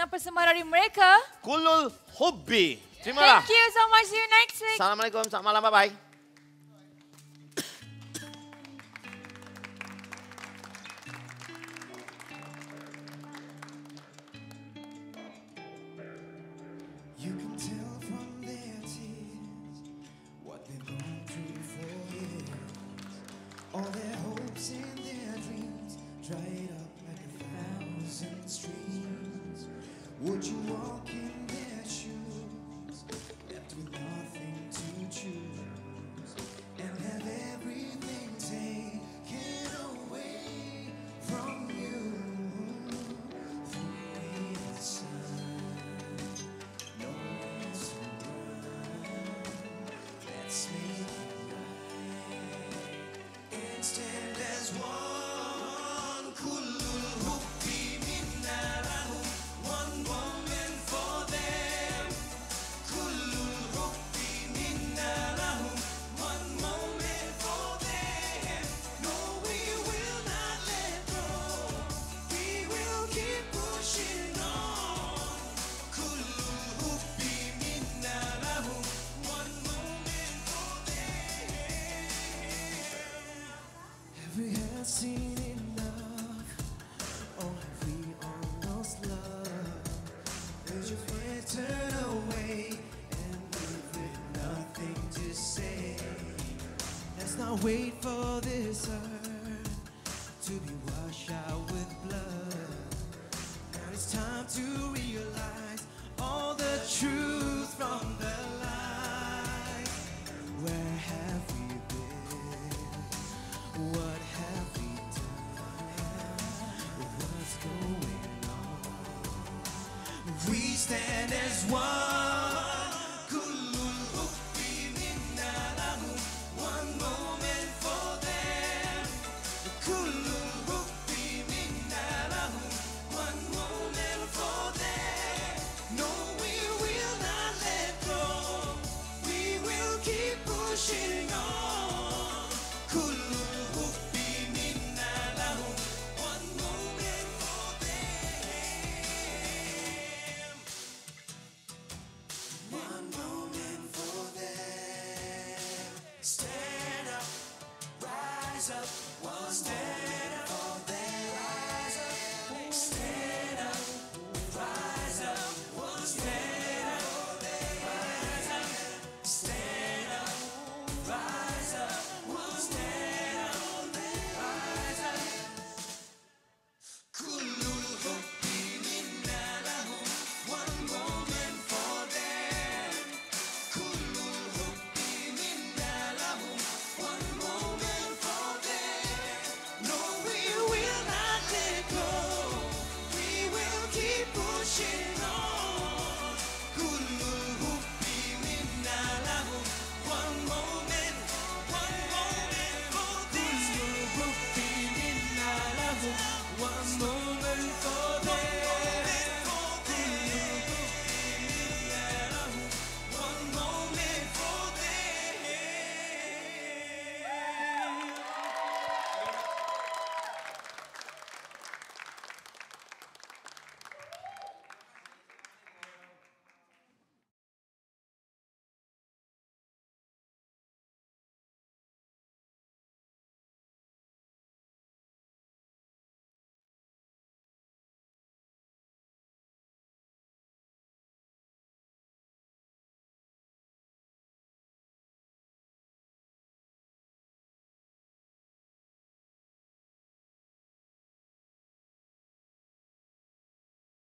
dengan persembahan dari mereka. Kulul Hubbi. Terimalah. Thank you so much. See you next week. Assalamualaikum. Selamat malam. Bye-bye. Would you walk Seen enough? We turn away and leave with nothing to say? Let's not wait for this earth to be washed out with blood. Now it's time to realize all the truth from stand as one. rise up one day.